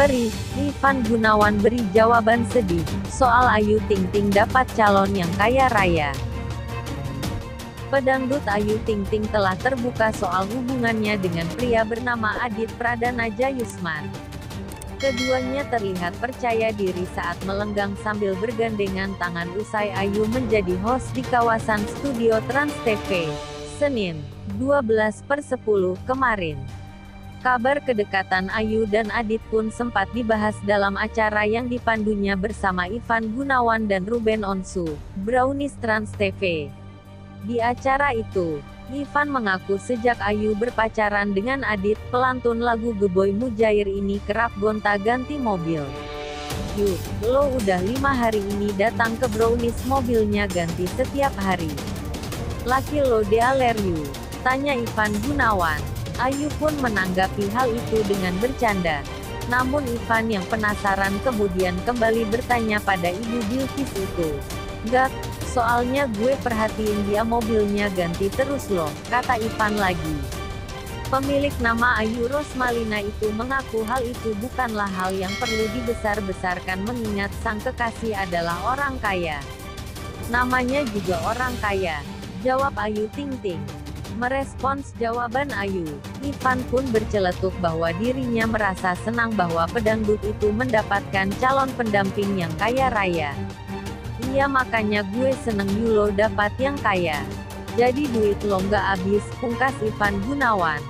Perih, Ivan Gunawan beri jawaban sedih, soal Ayu Ting Ting dapat calon yang kaya raya. Pedangdut Ayu Ting Ting telah terbuka soal hubungannya dengan pria bernama Adit Pradana Jayusman. Keduanya terlihat percaya diri saat melenggang sambil bergandengan tangan usai Ayu menjadi host di kawasan studio Trans TV. Senin, 12 per 10 kemarin. Kabar kedekatan Ayu dan Adit pun sempat dibahas dalam acara yang dipandunya bersama Ivan Gunawan dan Ruben Onsu, Brownies Trans TV. Di acara itu, Ivan mengaku sejak Ayu berpacaran dengan Adit, pelantun lagu Geboy Mujair ini kerap gonta-ganti mobil. Yuk, lo udah lima hari ini datang ke Brownies mobilnya ganti setiap hari. Laki lo dealeryu, tanya Ivan Gunawan. Ayu pun menanggapi hal itu dengan bercanda. Namun Ivan yang penasaran kemudian kembali bertanya pada ibu Bilkis itu. Gak, soalnya gue perhatiin dia mobilnya ganti terus loh, kata Ivan lagi. Pemilik nama Ayu Rosmalina itu mengaku hal itu bukanlah hal yang perlu dibesar-besarkan mengingat sang kekasih adalah orang kaya. Namanya juga orang kaya, jawab Ayu Ting Ting. Merespons jawaban Ayu, Ivan pun berceletuk bahwa dirinya merasa senang bahwa pedangdut itu mendapatkan calon pendamping yang kaya raya. Iya makanya gue seneng Yulo dapat yang kaya. Jadi duit lo nggak habis, pungkas Ivan Gunawan.